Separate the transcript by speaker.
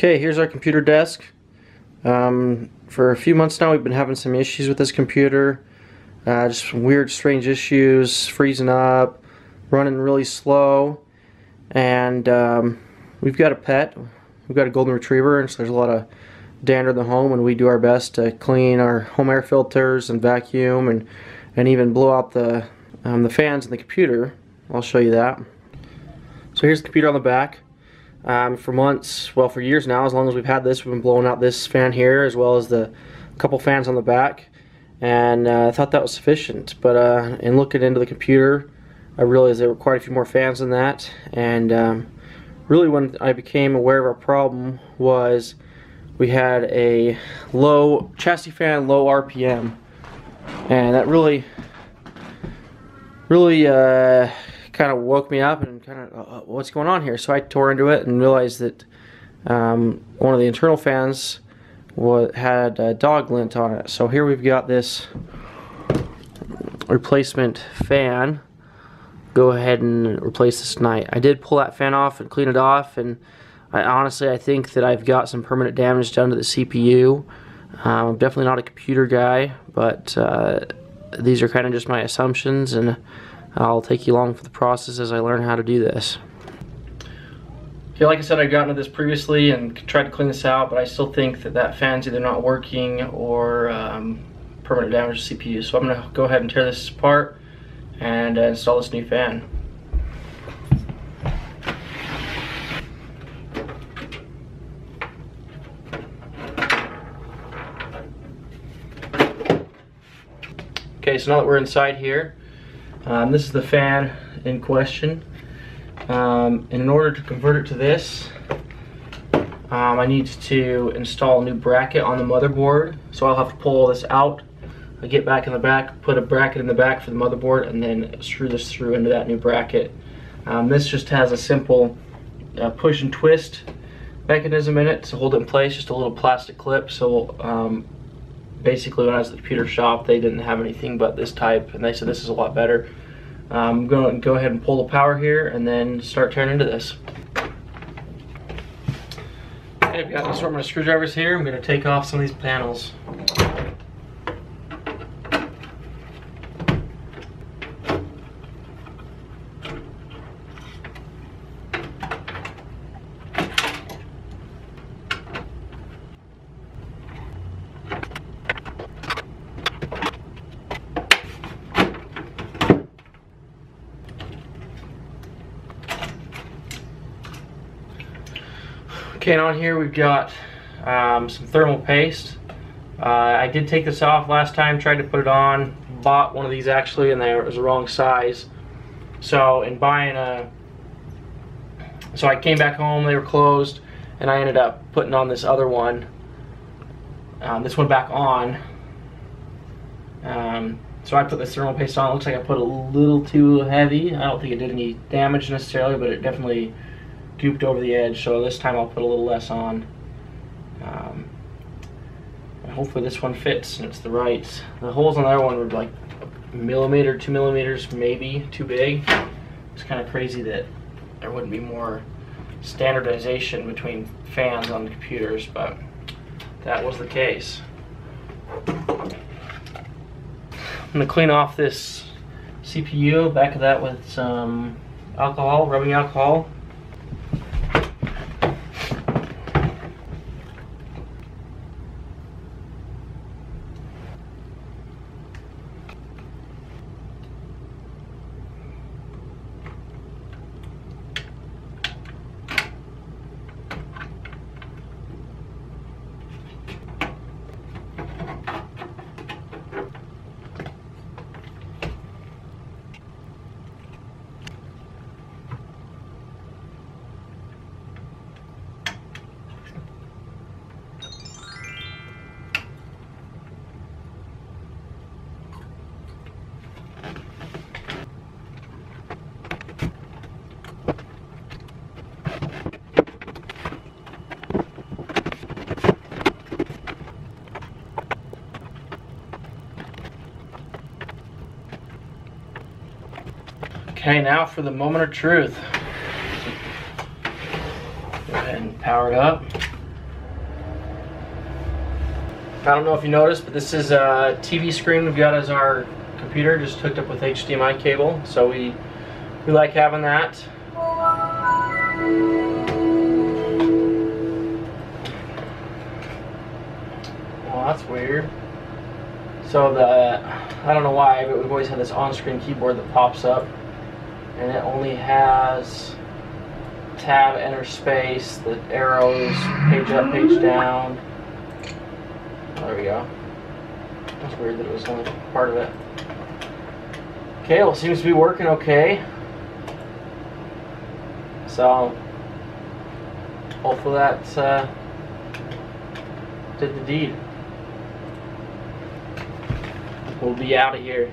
Speaker 1: Okay, here's our computer desk. Um, for a few months now we've been having some issues with this computer. Uh, just weird, strange issues, freezing up, running really slow. And um, we've got a pet. We've got a golden retriever, and so there's a lot of dander in the home, and we do our best to clean our home air filters and vacuum and, and even blow out the, um, the fans in the computer. I'll show you that. So here's the computer on the back. Um, for months, well for years now, as long as we've had this, we've been blowing out this fan here as well as the couple fans on the back. And uh, I thought that was sufficient but uh, in looking into the computer I realized there were quite a few more fans than that. And um, really when I became aware of our problem was we had a low chassis fan low RPM and that really really uh, kind of woke me up and kind of uh, uh, what's going on here. So I tore into it and realized that um, one of the internal fans was, had a dog lint on it. So here we've got this replacement fan. Go ahead and replace this tonight. I did pull that fan off and clean it off and I honestly I think that I've got some permanent damage done to the CPU. Um, I'm definitely not a computer guy, but uh, these are kind of just my assumptions and I'll take you along for the process as I learn how to do this. Okay, like I said, I've gotten to this previously and tried to clean this out, but I still think that that fan's either not working or um, permanent damage to CPU. So I'm going to go ahead and tear this apart and uh, install this new fan. Okay, so now that we're inside here, um, this is the fan in question. Um, and in order to convert it to this, um, I need to install a new bracket on the motherboard. So I'll have to pull all this out, I get back in the back, put a bracket in the back for the motherboard, and then screw this through into that new bracket. Um, this just has a simple uh, push and twist mechanism in it to hold it in place, just a little plastic clip. So um, basically when I was at the computer shop, they didn't have anything but this type, and they said this is a lot better. Um, I'm going to go ahead and pull the power here and then start turning into this. Okay, I've got an assortment of screwdrivers here. I'm going to take off some of these panels. Okay, and on here we've got um, some thermal paste. Uh, I did take this off last time, tried to put it on, bought one of these actually, and they was the wrong size. So in buying a, so I came back home, they were closed, and I ended up putting on this other one, um, this one back on. Um, so I put this thermal paste on, it looks like I put a little too heavy. I don't think it did any damage necessarily, but it definitely gooped over the edge, so this time I'll put a little less on. Um, hopefully this one fits and it's the right. The holes on that one were like a millimeter, two millimeters, maybe too big. It's kind of crazy that there wouldn't be more standardization between fans on the computers, but that was the case. I'm gonna clean off this CPU, back of that with some alcohol, rubbing alcohol. Okay, now for the moment of truth. Go ahead and power it up. I don't know if you noticed, but this is a TV screen we've got as our computer, just hooked up with HDMI cable. So we we like having that. Well, that's weird. So the I don't know why, but we've always had this on-screen keyboard that pops up, and it only has tab, enter space, the arrows, page up, page down. There we go. That's weird that it was only part of it. Okay, well, seems to be working okay. So, hopefully that uh, did the deed. We'll be out of here.